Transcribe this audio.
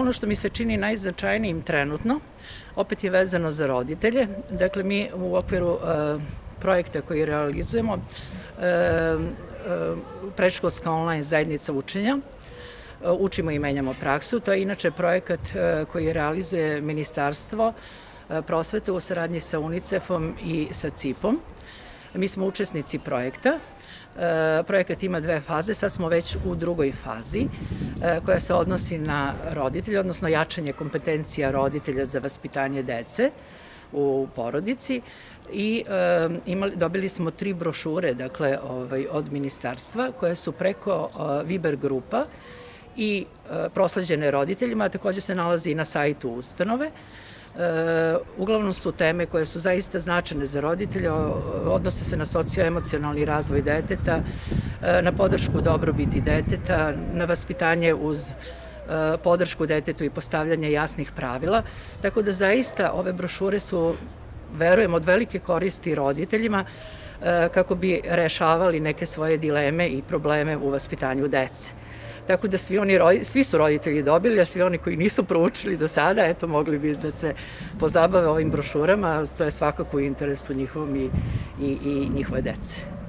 ono što mi se čini najznačajnijim trenutno, opet je vezano za roditelje. Dakle, mi u okviru projekta koji realizujemo, predškolska online zajednica učenja, učimo i menjamo praksu. To je inače projekat koji realizuje Ministarstvo prosvete u saradnji sa UNICEF-om i sa CIP-om. Mi smo učesnici projekta. Projekat ima dve faze, sad smo već u drugoj fazi koja se odnosi na roditelje, odnosno jačanje kompetencija roditelja za vaspitanje dece u porodici i e, imali, dobili smo tri brošure dakle, ovaj, od ministarstva koje su preko e, Viber grupa i e, prosleđene roditeljima, a takođe se nalazi i na sajtu ustanove. E, uglavnom su teme koje su zaista značajne za roditelje, odnose se na socioemocionalni razvoj deteta, e, na podršku dobrobiti deteta, na vaspitanje uz E, podršku detetu i postavljanje jasnih pravila. Tako da zaista ove brošure su, verujem, od velike koristi roditeljima e, kako bi rešavali neke svoje dileme i probleme u vaspitanju dece. Tako da svi, oni, svi su roditelji dobili, a svi oni koji nisu proučili do sada, eto, mogli bi da se pozabave ovim brošurama, to je svakako u interesu njihovom i, i, i njihove dece.